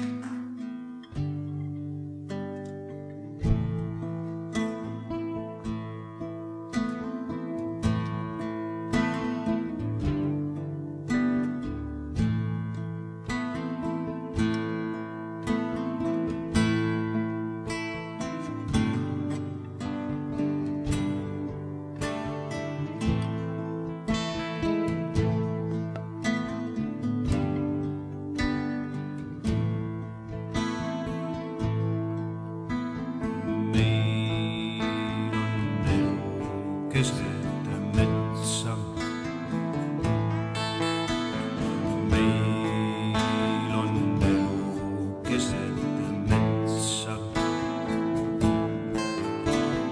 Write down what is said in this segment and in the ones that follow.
Mm-hmm. Keset metsa. meil on elu keset metsa.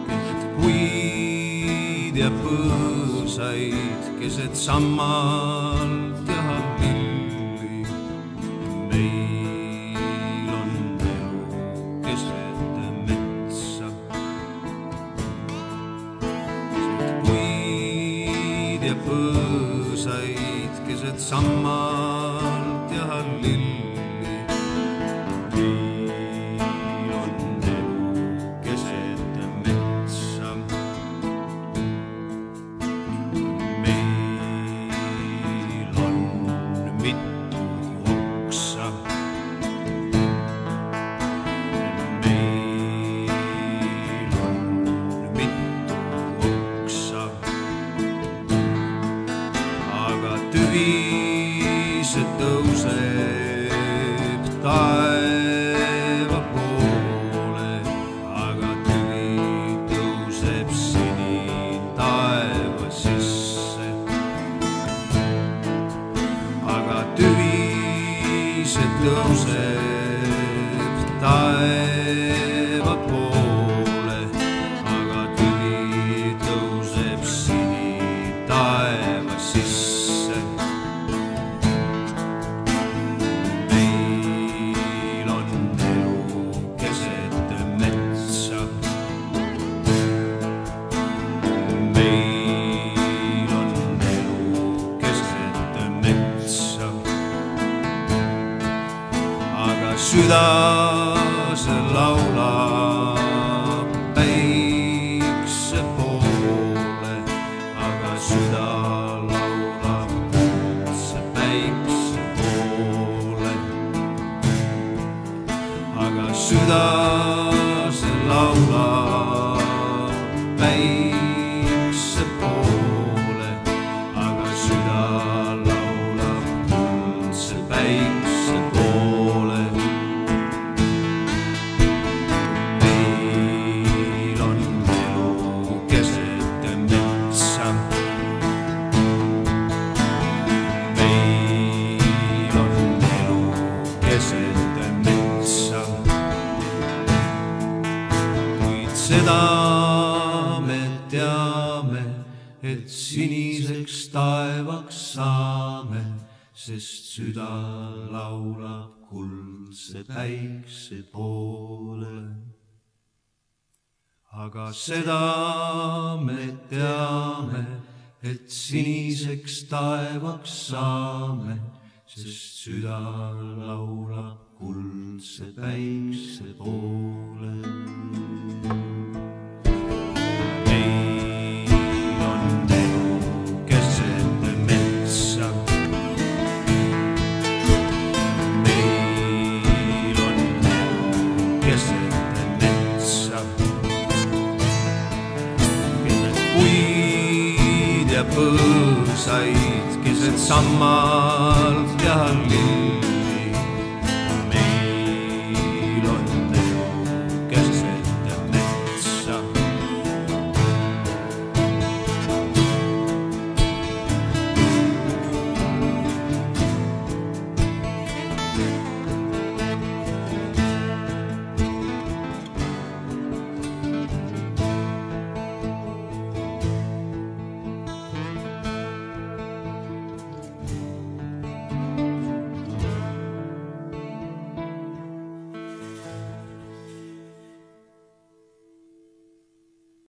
keset puid ja põõsaid, keset sammalt ja põõsaid keset aga tühised tõuseb taeva poole, aga tüvi tõuseb sini taeva sisse. aga tühised tõuseb süda see laulab päikse poole, aga süda laulab kuldse päikse poole. aga süda seda me teame, et siniseks taevaks saame, sest süda laulab kuldse päikse poole aga seda me teame, et siniseks taevaks saame, sest süda laulab kuldse päikse poole. Põõsaid, keset sammalt ja lilli.